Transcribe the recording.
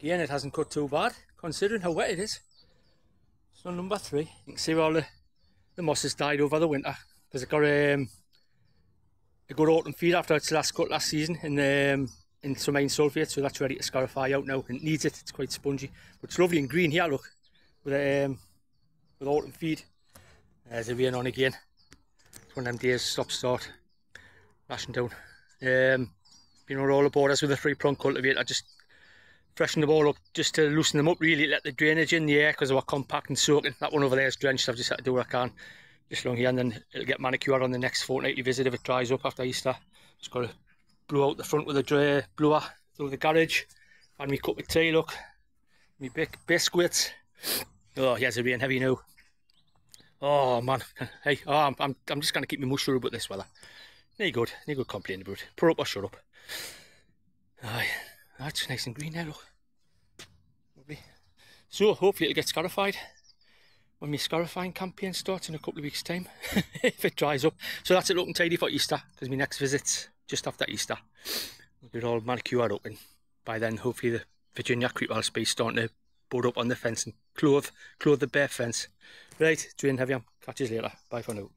Again, it hasn't cut too bad, considering how wet it is. So number three, you can see where all the, the moss has died over the winter. Because it got um, a good autumn feed after its last cut last season in um, in some main sulphate, so that's ready to scarify out now. It needs it, it's quite spongy. But it's lovely and green here, look, with um, with autumn feed. There's the rain on again. It's one of them days, stop start, lashing down. Um, been on all the borders with a three prong cultivator, I just freshen the ball up just to loosen them up really, let the drainage in the air because they were compact and soaking. That one over there is drenched, I've just had to do what I can just along here and then it'll get manicured on the next fortnightly visit if it dries up after Easter. Just got to blow out the front with a dry blower through the garage and me cup of tea, look. Me big biscuits. Oh, here's a rain heavy now. Oh man, hey, oh, I'm, I'm, I'm just going to keep my shut about this weather. No good, no good complaining about it. Put up or shut up. Aye, that's nice and green there, look. Lovely. So, hopefully it'll get scarified when my scarifying campaign starts in a couple of weeks' time, if it dries up. So that's it looking tidy for Easter, because my next visit's just after Easter. We'll get all manicured up, and by then, hopefully, the Virginia creeper will be starting to bud up on the fence and clothe, clothe the bare fence. Right, Dwayne Heavy, catch you later. Bye for now.